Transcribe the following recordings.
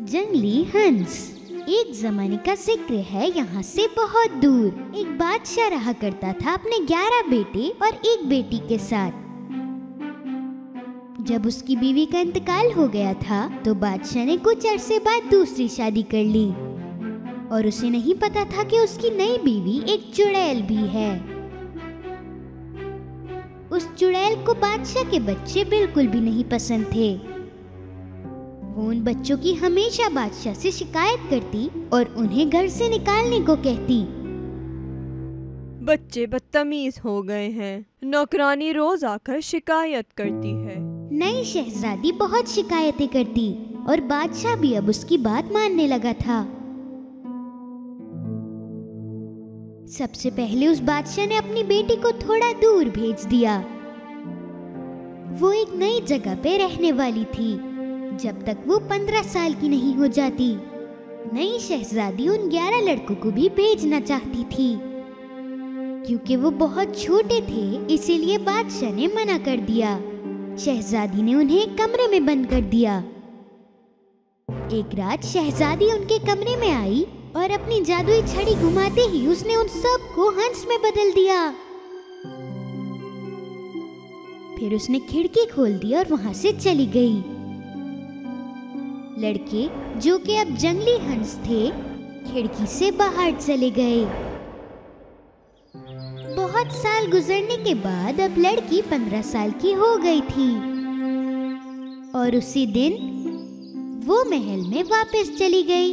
जंगली हंस। एक जमाने का ज़िक्र है यहाँ से बहुत दूर। एक बादशाह रहा करता था अपने ग्यारह बेटे और एक बेटी के साथ। जब उसकी बीवी का इंतकाल हो गया था तो बादशाह ने कुछ अरसे बाद दूसरी शादी कर ली। और उसे नहीं पता था कि उसकी नई बीवी एक चुड़ैल भी है। उस चुड़ैल को बादशाह के बच्चे बिल्कुल भी नहीं पसंद थे। वो उन बच्चों की हमेशा बादशाह से शिकायत करती और उन्हें घर से निकालने को कहती। बच्चे बदतमीज हो गए हैं। नौकरानी रोज आकर शिकायत करती है। नई शहजादी बहुत शिकायतें करती और बादशाह भी अब उसकी बात मानने लगा था। सबसे पहले उस बादशाह ने अपनी बेटी को थोड़ा दूर भेज दिया। वो एक नई जगह पे रहने वाली थी। जब तक वो पंद्रह साल की नहीं हो जाती। नई शहजादी उन ग्यारह लड़कों को भी भेजना चाहती थी। क्योंकि वो बहुत छोटे थे, इसीलिए बादशाह ने मना कर दिया। शहजादी ने उन्हें कमरे में बंद कर दिया। एक रात शहजादी उनके कमरे में आई और अपनी जादुई छड़ी घुमाते ही उसने उन सबको हंस में बदल दिया। फिर उसने खिड़की खोल दी और वहाँ से चली गई। लड़के, जो कि अब जंगली हंस थे, खिड़की से बाहर चले गए। बहुत साल गुजरने के बाद अब लड़की पंद्रह साल की हो गई थी। और उसी दिन वो महल में वापस चली गई।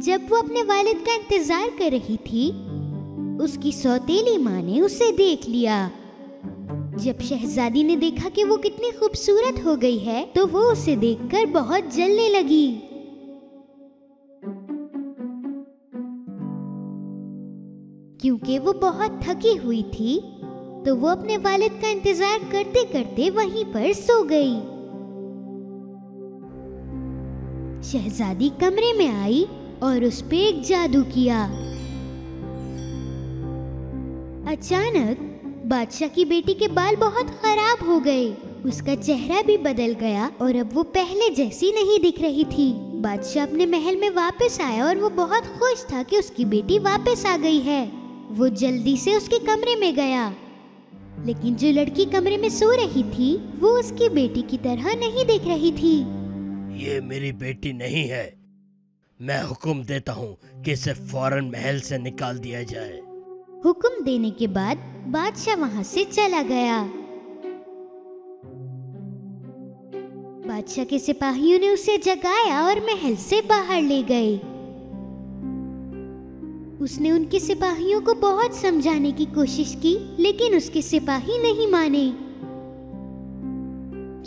जब वो अपने वालिद का इंतज़ार कर रही थी, उसकी सौतेली माँ ने उसे देख लिया। जब शहजादी ने देखा कि वो कितनी खूबसूरत हो गई है तो वो उसे देखकर बहुत जलने लगी। क्योंकि वो बहुत थकी हुई थी तो वो अपने वालिद का इंतज़ार करते करते वहीं पर सो गई। शहजादी कमरे में आई और उस पे एक जादू किया। अचानक बादशाह की बेटी के बाल बहुत खराब हो गए। उसका चेहरा भी बदल गया और अब वो पहले जैसी नहीं दिख रही थी। बादशाह अपने महल में वापस आया और वो बहुत खुश था कि उसकी बेटी वापस आ गई है। वो जल्दी से उसके कमरे में गया। लेकिन जो लड़की कमरे में सो रही थी, वो उसकी बेटी की तरह नहीं दिख रही थी। ये मेरी बेटी नहीं है। मैं हुक्म देता हूँ कि इसे फ़ौरन महल से निकाल दिया जाए। हुक्म देने के बाद बादशाह वहाँ से चला गया। बादशाह के सिपाहियों ने उसे जगाया और महल से बाहर ले गए। उसने उनके सिपाहियों को बहुत समझाने की कोशिश की, लेकिन उसके सिपाही नहीं माने।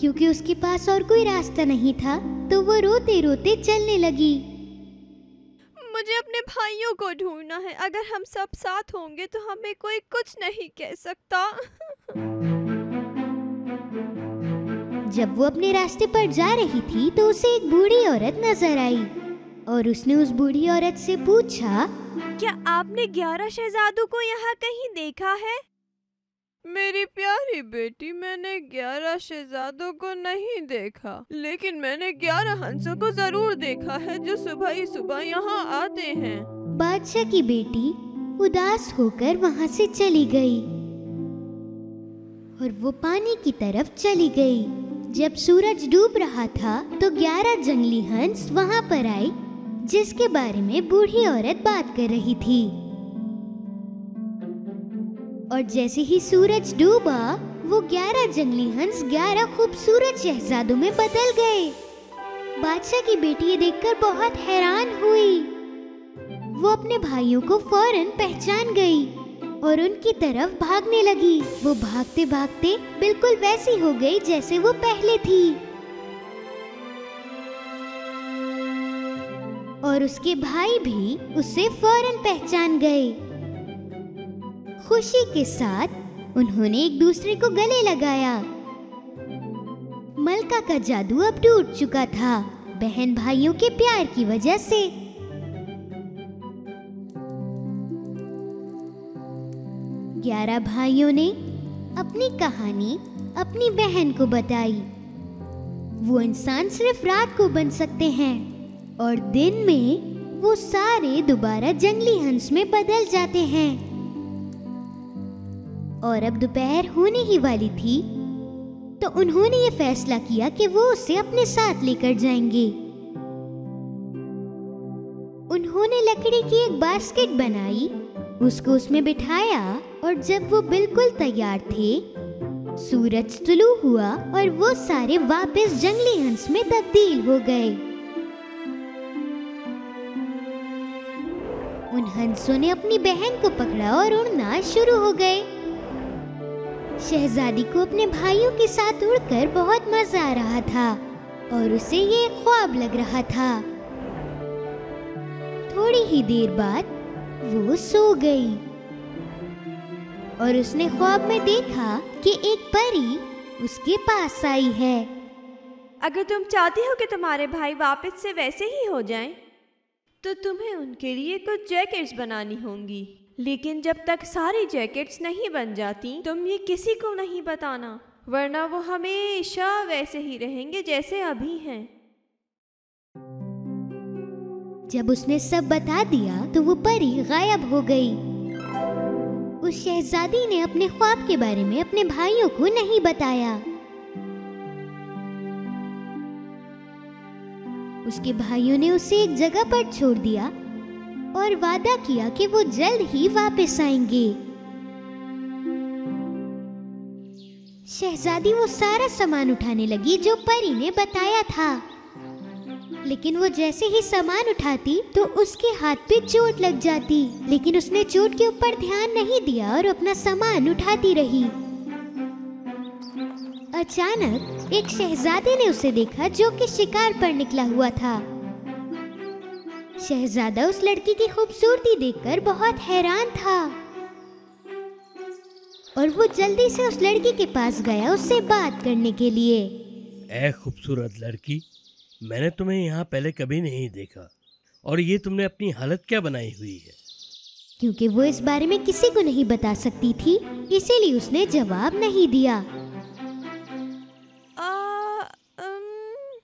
क्योंकि उसके पास और कोई रास्ता नहीं था तो वो रोते रोते चलने लगी। मुझे अपने भाइयों को ढूंढना है। अगर हम सब साथ होंगे तो हमें कोई कुछ नहीं कह सकता। जब वो अपने रास्ते पर जा रही थी तो उसे एक बूढ़ी औरत नज़र आई और उसने उस बूढ़ी औरत से पूछा क्या आपने ग्यारह शहजादों को यहाँ कहीं देखा है? मेरी प्यारी बेटी, मैंने ग्यारह शहजादों को नहीं देखा, लेकिन मैंने ग्यारह हंसों को ज़रूर देखा है जो सुबह ही सुबह यहाँ आते हैं। बादशाह की बेटी उदास होकर वहाँ से चली गई और वो पानी की तरफ़ चली गई। जब सूरज डूब रहा था तो ग्यारह जंगली हंस वहाँ पर आए जिसके बारे में बूढ़ी औरत बात कर रही थी। और जैसे ही सूरज डूबा, वो ग्यारह जंगली हंस ग्यारह खूबसूरत शहजादों में बदल गए। बादशाह की बेटी ये देखकर बहुत हैरान हुई। वो अपने भाइयों को फ़ौरन पहचान गई और उनकी तरफ़ भागने लगी। वो भागते भागते बिल्कुल वैसी हो गई जैसे वो पहले थी। और उसके भाई भी उसे फ़ौरन पहचान गए। खुशी के साथ उन्होंने एक दूसरे को गले लगाया। मलका का जादू अब टूट चुका था, बहन भाइयों के प्यार की वजह से। ग्यारह भाइयों ने अपनी कहानी अपनी बहन को बताई। वो इंसान सिर्फ़ रात को बन सकते हैं और दिन में वो सारे दोबारा जंगली हंस में बदल जाते हैं। और अब दोपहर होने ही वाली थी तो उन्होंने ये फैसला किया कि वो उसे अपने साथ लेकर जाएँगे। उन्होंने लकड़ी की एक बास्केट बनाई, उसको उसमें बिठाया और जब वो बिल्कुल तैयार थे, सूरज तुलू हुआ और वो सारे वापस जंगली हंस में तब्दील हो गए। उन हंसों ने अपनी बहन को पकड़ा और उड़ना शुरू हो गए। शहजादी को अपने भाइयों के साथ उड़कर बहुत मज़ा आ रहा था और उसे ये ख्वाब लग रहा था। थोड़ी ही देर बाद वो सो गई और उसने ख्वाब में देखा कि एक परी उसके पास आई है। अगर तुम चाहती हो कि तुम्हारे भाई वापस से वैसे ही हो जाएँ, तो तुम्हें उनके लिए कुछ जैकेट्स बनानी होंगी। लेकिन जब तक सारी जैकेट्स नहीं बन जाती, तुम ये किसी को नहीं बताना, वरना वो हमेशा वैसे ही रहेंगे जैसे अभी हैं। जब उसने सब बता दिया तो वो परी गायब हो गई। उस शहजादी ने अपने ख्वाब के बारे में अपने भाइयों को नहीं बताया। उसके भाइयों ने उसे एक जगह पर छोड़ दिया और वादा किया कि वो जल्द ही वापस आएँगे। शहजादी वो सारा सामान उठाने लगी जो परी ने बताया था। लेकिन वो जैसे ही सामान उठाती तो उसके हाथ पे चोट लग जाती। लेकिन उसने चोट के ऊपर ध्यान नहीं दिया और अपना सामान उठाती रही। अचानक एक शहजादे ने उसे देखा जो कि शिकार पर निकला हुआ था। शहजादा उस लड़की की खूबसूरती देखकर बहुत हैरान था। और वो जल्दी से उस लड़की के पास गया उससे बात करने के लिए। ए खूबसूरत लड़की मैंने तुम्हें यहाँ पहले कभी नहीं देखा और ये तुमने अपनी हालत क्या बनाई हुई है? क्योंकि वो इस बारे में किसी को नहीं बता सकती थी इसीलिए उसने जवाब नहीं दिया। आ, अम,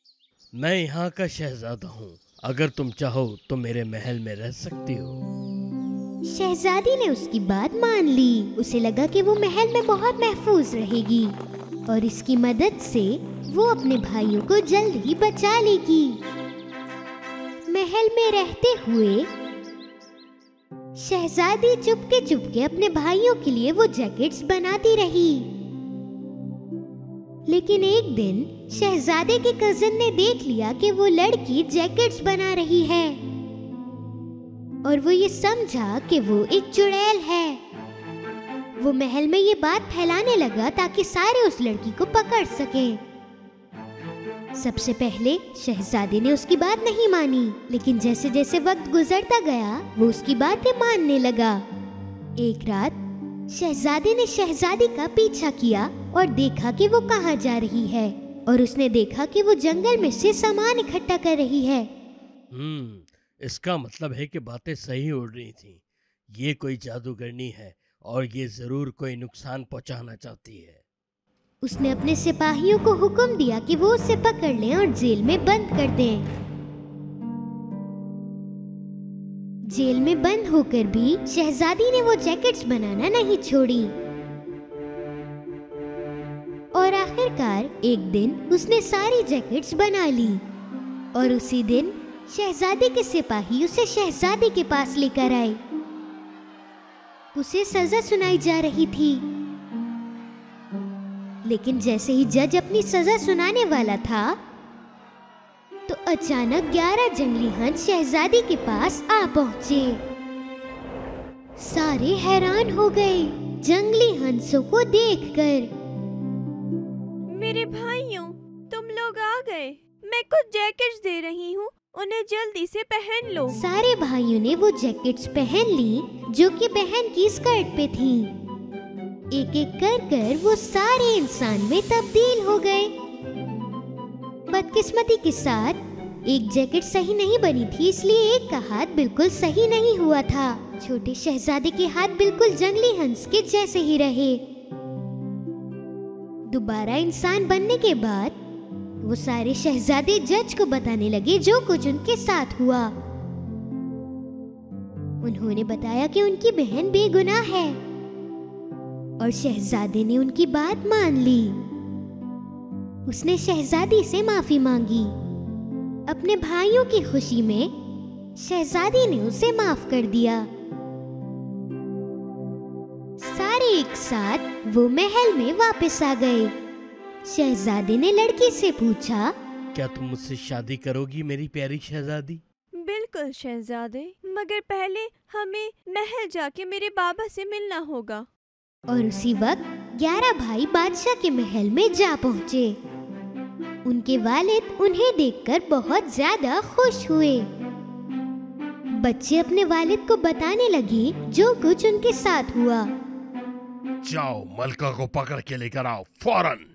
मैं यहाँ का शहजादा हूँ। अगर तुम चाहो तो मेरे महल में रह सकती हो। शहजादी ने उसकी बात मान ली। उसे लगा कि वो महल में बहुत महफूज रहेगी और इसकी मदद से वो अपने भाइयों को जल्द ही बचा लेगी। महल में रहते हुए शहजादी चुपके चुपके अपने भाइयों के लिए वो जैकेट्स बनाती रही। लेकिन एक दिन शहजादे के कजिन ने देख लिया कि वो लड़की जैकेट्स बना रही है। और वो ये समझा कि वो एक चुड़ैल है। वो महल में ये बात फैलाने लगा ताकि सारे उस लड़की को पकड़ सके। सबसे पहले शहजादे ने उसकी बात नहीं मानी, लेकिन जैसे जैसे वक्त गुजरता गया, वो उसकी बातें मानने लगा। एक रात शहजादे ने शहजादी का पीछा किया और देखा कि वो कहाँ जा रही है और उसने देखा कि वो जंगल में से सामान इकट्ठा कर रही है। हम्म इसका मतलब है कि बातें सही उड़ रही थी। ये कोई जादूगरनी है और ये ज़रूर कोई नुकसान पहुंचाना चाहती है। उसने अपने सिपाहियों को हुक्म दिया कि वो उसे पकड़ लें और जेल में बंद कर दें। जेल में बंद होकर भी शहजादी ने वो जैकेट्स बनाना नहीं छोड़ी। आखिरकार एक दिन उसने सारी जैकेट्स बना ली। और उसी दिन शहजादे के सिपाही उसे शहजादे के पास लेकर आए। उसे सजा सुनाई जा रही थी। लेकिन जैसे ही जज अपनी सजा सुनाने वाला था तो अचानक ग्यारह जंगली हंस शहजादी के पास आ पहुँचे। सारे हैरान हो गए जंगली हंसों को देखकर। भाइयों तुम लोग आ गए। मैं कुछ जैकेट्स दे रही हूँ, उन्हें जल्दी से पहन लो। सारे भाइयों ने वो जैकेट्स पहन ली, जो कि बहन की स्कर्ट पे थी। एक एक कर कर वो सारे इंसान में तब्दील हो गए। बदकिस्मती के साथ एक जैकेट सही नहीं बनी थी, इसलिए एक का हाथ बिल्कुल सही नहीं हुआ था। छोटे शहजादे के हाथ बिल्कुल जंगली हंस के जैसे ही रहे। दोबारा इंसान बनने के बाद, वो सारे शहजादे जज को बताने लगे जो कुछ उनके साथ हुआ। उन्होंने बताया कि उनकी बहन बेगुनाह है और शहजादे ने उनकी बात मान ली। उसने शहजादी से माफ़ी मांगी। अपने भाइयों की खुशी में शहजादी ने उसे माफ़ कर दिया। साथ वो महल में वापस आ गए। शहजादे ने लड़की से पूछा क्या तुम मुझसे शादी करोगी मेरी प्यारी शहजादी? बिल्कुल शहजादे मगर पहले हमें महल जाके मेरे बाबा से मिलना होगा। और उसी वक्त ग्यारह भाई बादशाह के महल में जा पहुँचे। उनके वालिद उन्हें देखकर बहुत ज़्यादा खुश हुए। बच्चे अपने वालिद को बताने लगे जो कुछ उनके साथ हुआ। जाओ, मलका को पकड़ के लेकर आओ, फ़ौरन।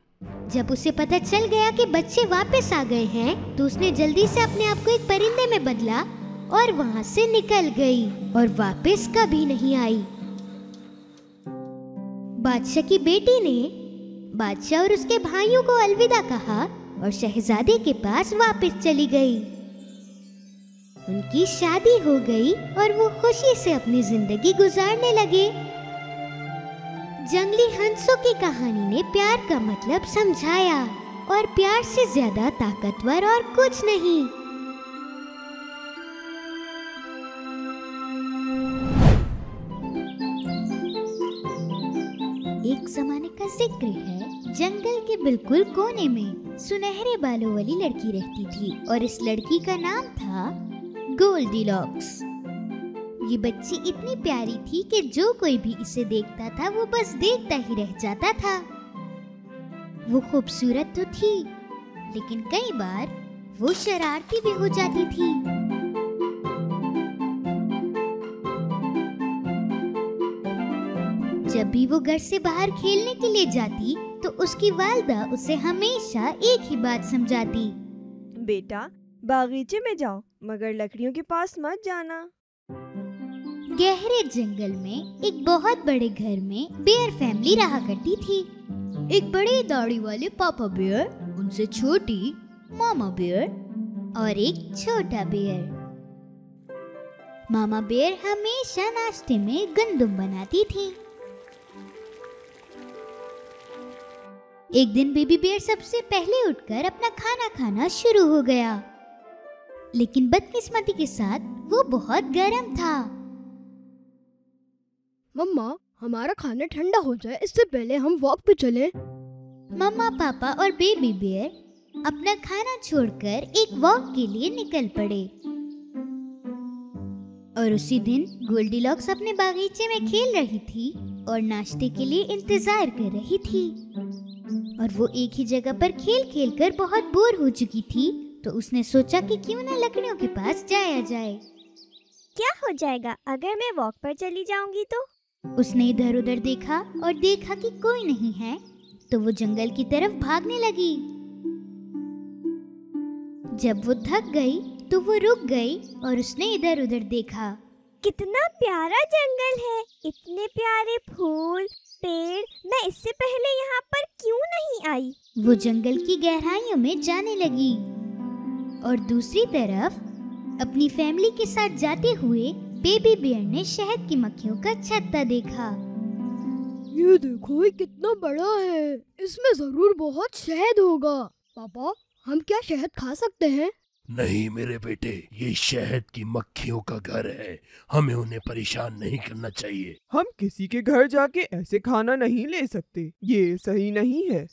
जब उसे पता चल गया कि बच्चे वापस आ गए हैं तो उसने जल्दी से अपने आप को एक परिंदे में बदला और वहाँ से निकल गई और वापस कभी नहीं आई। बादशाह की बेटी ने बादशाह और उसके भाइयों को अलविदा कहा और शहजादे के पास वापस चली गई। उनकी शादी हो गई और वो खुशी से अपनी ज़िंदगी गुजारने लगे। जंगली हंसों की कहानी ने प्यार का मतलब समझाया और प्यार से ज़्यादा ताकतवर और कुछ नहीं। एक जमाने का ज़िक्र है, जंगल के बिल्कुल कोने में सुनहरे बालों वाली लड़की रहती थी और इस लड़की का नाम था गोल्डी गोल्डीलॉक्स। ये बच्ची इतनी प्यारी थी कि जो कोई भी इसे देखता था, वो बस देखता ही रह जाता था। वो खूबसूरत तो थी, लेकिन कई बार वो शरारती भी हो जाती थी। जब भी वो घर से बाहर खेलने के लिए जाती तो उसकी वालदा उसे हमेशा एक ही बात समझाती। बेटा, बागीचे में जाओ, मगर लकड़ियों के पास मत जाना। गहरे जंगल में, एक बहुत बड़े घर में बेयर फैमिली रहा करती थी। एक बड़े दाढ़ी वाले पापा बेयर उनसे छोटी मामा बेयर और एक छोटा बेयर मामा बेयर हमेशा नाश्ते में गंदम बनाती थी। एक दिन बेबी बेयर सबसे पहले उठकर अपना खाना खाना शुरू हो गया। लेकिन बदकिस्मती के साथ वो बहुत गर्म था। मम्मा हमारा खाना ठंडा हो जाए इससे पहले हम वॉक पे चलें। मम्मा पापा और बेबी बेयर अपना खाना छोड़कर एक वॉक के लिए निकल पड़े। और उसी दिन गोल्डीलॉक्स अपने बागीचे में खेल रही थी और नाश्ते के लिए इंतज़ार कर रही थी। और वो एक ही जगह पर खेल खेल कर बहुत बोर हो चुकी थी तो उसने सोचा कि क्यों ना लकड़ियों के पास जाया जाए। क्या हो जाएगा? अगर मैं वॉक पर चली जाऊँगी तो? उसने इधर उधर देखा और देखा कि कोई नहीं है तो वो जंगल की तरफ़ भागने लगी। जब वो थक गई तो वो रुक गई और उसने इधर उधर देखा। कितना प्यारा जंगल है इतने प्यारे फूल पेड़ मैं इससे पहले यहाँ पर क्यों नहीं आई? वो जंगल की गहराइयों में जाने लगी और दूसरी तरफ़ अपनी फैमिली के साथ जाते हुए बेबी बियर ने शहद की मक्खियों का छत्ता देखा। ये देखो ये कितना बड़ा है। इसमें ज़रूर बहुत शहद होगा। पापा हम क्या शहद खा सकते हैं? नहीं मेरे बेटे ये शहद की मक्खियों का घर है। हमें उन्हें परेशान नहीं करना चाहिए। हम किसी के घर जाके ऐसे खाना नहीं ले सकते। ये सही नहीं है।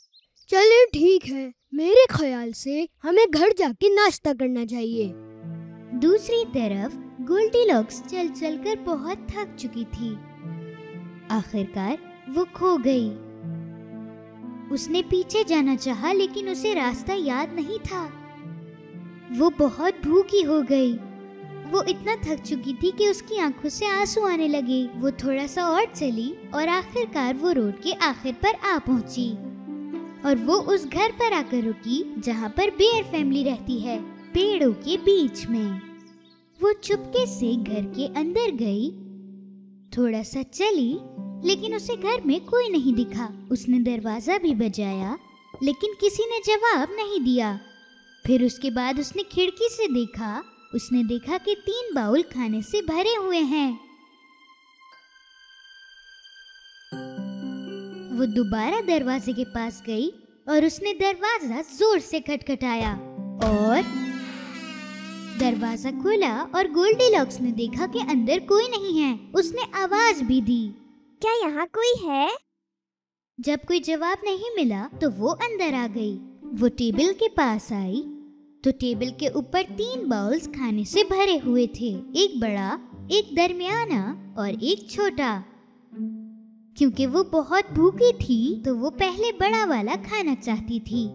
चलिए ठीक है। मेरे ख्याल से हमें घर जाके नाश्ता करना चाहिए। दूसरी तरफ़ गोल्डीलॉक्स चल चल कर बहुत थक चुकी थी। आखिरकार वो खो गई। उसने पीछे जाना चाहा, लेकिन उसे रास्ता याद नहीं था। वो बहुत भूखी हो गई। वो इतना थक चुकी थी कि उसकी आँखों से आँसू आने लगे। वो थोड़ा सा और चली और आखिरकार वो रोड के आखिर पर आ पहुँची। और वो उस घर पर आकर रुकी, जहाँ पर बेयर फैमिली रहती है, पेड़ों के बीच में। वो चुपके से घर के अंदर गई। थोड़ा सा चली, लेकिन उसे घर में कोई नहीं दिखा। उसने दरवाज़ा भी बजाया, लेकिन किसी ने जवाब नहीं दिया। फिर उसके बाद उसने खिड़की से देखा। उसने देखा कि तीन बाउल खाने से भरे हुए हैं। वो दोबारा दरवाजे के पास गई और उसने दरवाज़ा ज़ोर से खटखटाया और दरवाज़ा खुला और गोल्डी लॉक्स ने देखा कि अंदर कोई नहीं है। उसने आवाज़ भी दी। क्या यहाँ कोई है? जब कोई जवाब नहीं मिला तो वो अंदर आ गई। वो टेबल के पास आई। तो टेबल के ऊपर तीन बाउल्स खाने से भरे हुए थे। एक बड़ा एक दरमियाना और एक छोटा। क्योंकि वो बहुत भूखी थी तो वो पहले बड़ा वाला खाना चाहती थी।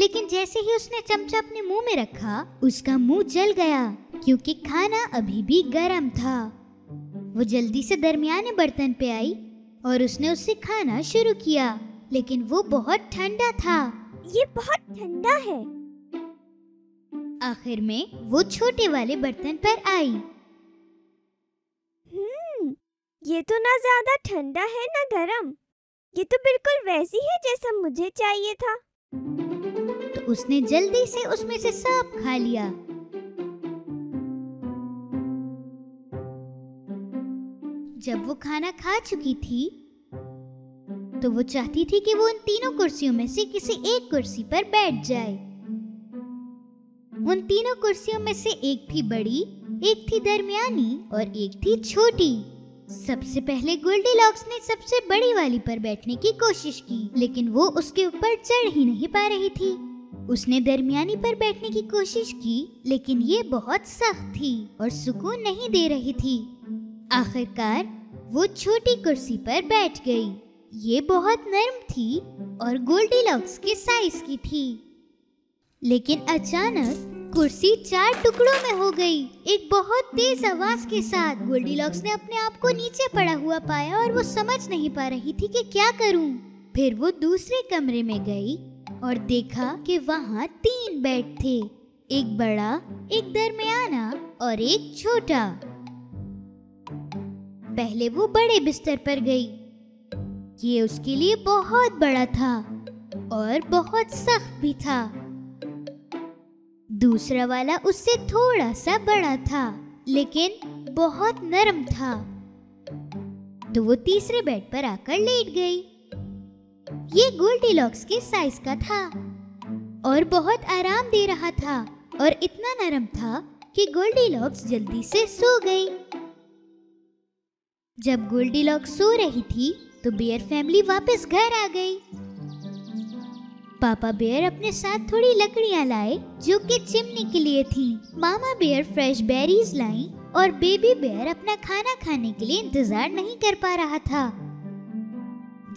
लेकिन जैसे ही उसने चमचा अपने मुँह में रखा उसका मुँह जल गया क्योंकि खाना अभी भी गर्म था। वो जल्दी से दरमियाने बर्तन पे आई और उसने उससे खाना शुरू किया लेकिन वो बहुत ठंडा था। ये बहुत ठंडा है। आखिर में वो छोटे वाले बर्तन पर आई। हम्म ये तो ना ज़्यादा ठंडा है ना गरम। ये तो बिल्कुल वैसी है जैसा मुझे चाहिए था। उसने जल्दी से उसमें से सब खा लिया। जब वो खाना खा चुकी थी तो वो चाहती थी कि वो उन तीनों कुर्सियों में से किसी एक कुर्सी पर बैठ जाए। उन तीनों कुर्सियों में से एक थी बड़ी, एक थी दरमियानी और एक थी छोटी। सबसे पहले गोल्डी लॉक्स ने सबसे बड़ी वाली पर बैठने की कोशिश की, लेकिन वो उसके ऊपर चढ़ ही नहीं पा रही थी। उसने दरमियानी पर बैठने की कोशिश की, लेकिन ये बहुत सख्त थी और सुकून नहीं दे रही थी। आखिरकार, वो छोटी कुर्सी पर बैठ गई। ये बहुत नरम थी और गोल्डी लॉक्स के साइज़ की थी। लेकिन अचानक, कुर्सी चार टुकड़ों में हो गई। एक बहुत तेज आवाज़ के साथ गोल्डी लॉक्स ने अपने आप को नीचे पड़ा हुआ पाया और वो समझ नहीं पा रही थी कि क्या करूँ। फिर वो दूसरे कमरे में गई और देखा कि वहाँ तीन बेड थे, एक बड़ा, एक दरमियाना और एक छोटा। पहले वो बड़े बिस्तर पर गई। ये उसके लिए बहुत बड़ा था और बहुत सख्त भी था। दूसरा वाला उससे थोड़ा सा बड़ा था, लेकिन बहुत नरम था। तो वो तीसरे बेड पर आकर लेट गई। ये गोल्डी लॉक्स के साइज़ का था और बहुत आराम दे रहा था और इतना नरम था कि गोल्डी लॉक्स जल्दी से सो गई। जब गोल्डी लॉक्स सो रही थी तो बियर फैमिली वापस घर आ गई। पापा बेयर अपने साथ थोड़ी लकड़ियाँ लाए, जो कि चिमनी के लिए थी। मामा बेयर फ्रेश बेरीज लाई और बेबी बेयर अपना खाना खाने के लिए इंतज़ार नहीं कर पा रहा था।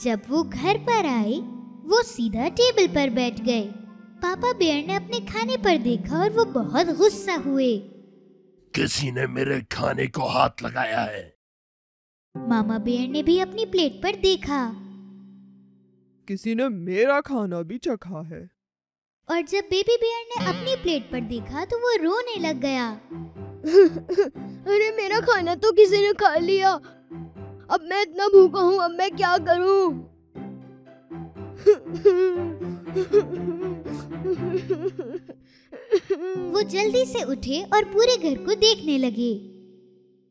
जब वो घर पर आए वो सीधा टेबल पर बैठ गए। पापा बेयर ने अपने खाने पर देखा और वो बहुत गुस्सा हुए। किसी ने मेरे खाने को हाथ लगाया है। मामा बेयर ने भी अपनी प्लेट पर देखा। किसी ने मेरा खाना भी चखा है। और जब बेबी बियर ने अपनी प्लेट पर देखा तो वो रोने लग गया। अरे मेरा खाना तो किसी ने खा लिया। अब मैं इतना भूखा हूँ अब मैं क्या करूँ? वो जल्दी से उठे और पूरे घर को देखने लगे।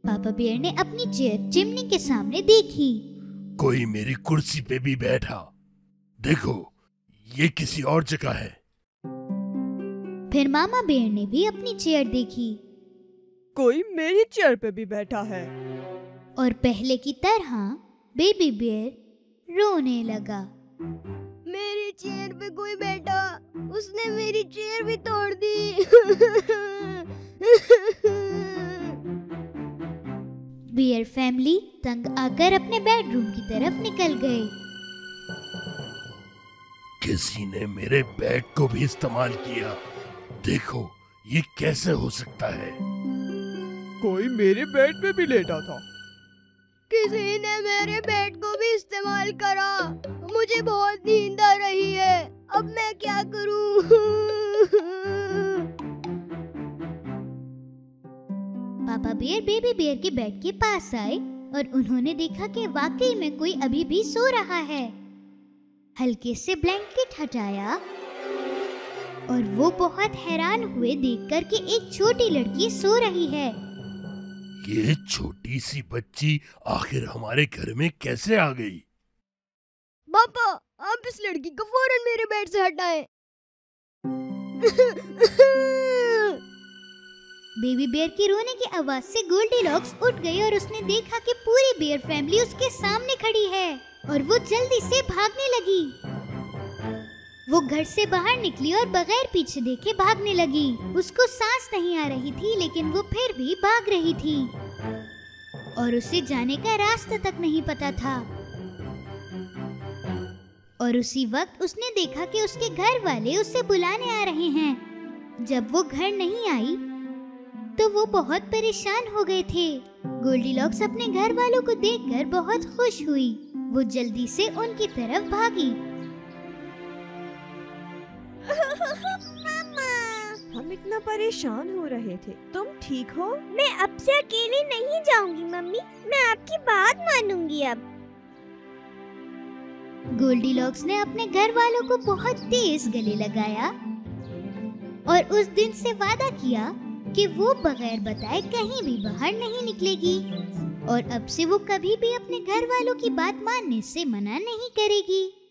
पापा बियर ने अपनी चेयर चिमनी के सामने देखी। कोई मेरी कुर्सी पे भी बैठा। देखो ये किसी और जगह है। फिर मामा बेर ने भी अपनी चेयर देखी। कोई मेरी चेयर पे भी बैठा है। और पहले की तरह बेबी बेयर रोने लगा। मेरी चेयर पे कोई बैठा उसने मेरी चेयर भी तोड़ दी। बियर फैमिली तंग आकर अपने बेडरूम की तरफ़ निकल गए किसी ने मेरे बेड को भी इस्तेमाल किया। देखो ये कैसे हो सकता है? कोई मेरे बेड पे भी लेटा था। किसी ने मेरे बेड को भी इस्तेमाल करा। मुझे बहुत नींद आ रही है। अब मैं क्या करूँ? पापा बियर बेबी बियर के बेड के पास आए और उन्होंने देखा कि वाकई में कोई अभी भी सो रहा है। हल्के से ब्लैंकेट हटाया और वो बहुत हैरान हुए देखकर कि एक छोटी लड़की सो रही है। ये छोटी सी बच्ची आखिर हमारे घर में कैसे आ गई पापा आप इस लड़की को फ़ौरन मेरे बेड से हटाएँ। बेबी बेयर की रोने की आवाज़ से गोल्डी लॉक्स उठ गई और उसने देखा कि पूरी बेयर फैमिली उसके सामने खड़ी है और वो जल्दी से भागने लगी वो घर से बाहर निकली और बगैर पीछे देखे भागने लगी। उसको सांस नहीं आ रही थी, लेकिन वो फिर भी भाग रही थी। और उसे जाने का रास्ता तक नहीं पता था। और उसी वक्त उसने देखा कि उसके घर वाले उसे बुलाने आ रहे हैं। जब वो घर नहीं आई तो वो बहुत परेशान हो गए थे। गोल्डी लॉक्स अपने घर वालों को देखकर बहुत खुश हुई। वो जल्दी से उनकी तरफ़ भागी। मामा हम इतना परेशान हो रहे थे। तुम ठीक हो? मैं अब से अकेले नहीं जाऊँगी मम्मी। मैं आपकी बात मानूँगी अब। गोल्डी लॉक्स ने अपने घर वालों को बहुत तेज गले लगाया और उस दिन से वादा किया कि वो बगैर बताए कहीं भी बाहर नहीं निकलेगी और अब से वो कभी भी अपने घर वालों की बात मानने से मना नहीं करेगी।